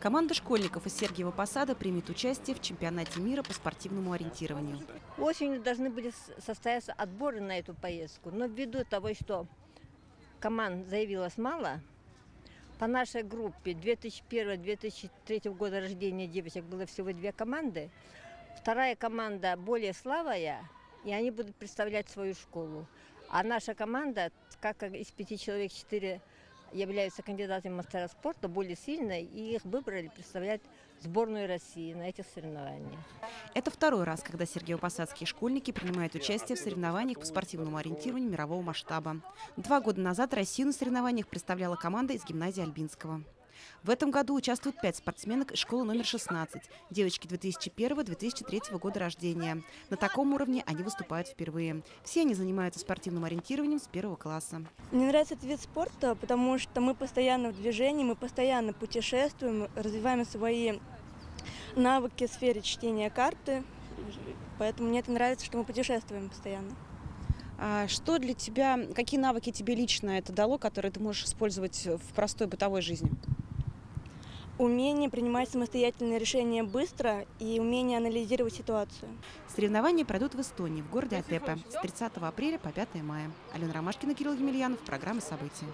Команда школьников из Сергиева Посада примет участие в чемпионате мира по спортивному ориентированию. Осенью должны были состояться отборы на эту поездку, но ввиду того, что команд заявилось мало, по нашей группе 2001-2003 года рождения девочек было всего две команды. Вторая команда более слабая, и они будут представлять свою школу. А наша команда, как из пяти человек четыре являются кандидатами мастера спорта, более сильной, и их выбрали представлять сборную России на этих соревнованиях. Это второй раз, когда Сергеево-Посадские школьники принимают участие в соревнованиях по спортивному ориентированию мирового масштаба. Два года назад Россию на соревнованиях представляла команда из гимназии Альбинского. В этом году участвуют пять спортсменок из школы номер 16, девочки 2001-2003 года рождения. На таком уровне они выступают впервые. Все они занимаются спортивным ориентированием с первого класса. Мне нравится этот вид спорта, потому что мы постоянно в движении, мы постоянно путешествуем, развиваем свои навыки в сфере чтения карты. Поэтому мне это нравится, что мы путешествуем постоянно. А что для тебя, какие навыки тебе лично это дало, которые ты можешь использовать в простой бытовой жизни? Умение принимать самостоятельные решения быстро и умение анализировать ситуацию. Соревнования пройдут в Эстонии, в городе Атепе, с 30 апреля по 5 мая. Алена Ромашкина, Кирилл Емельянов, программа «События».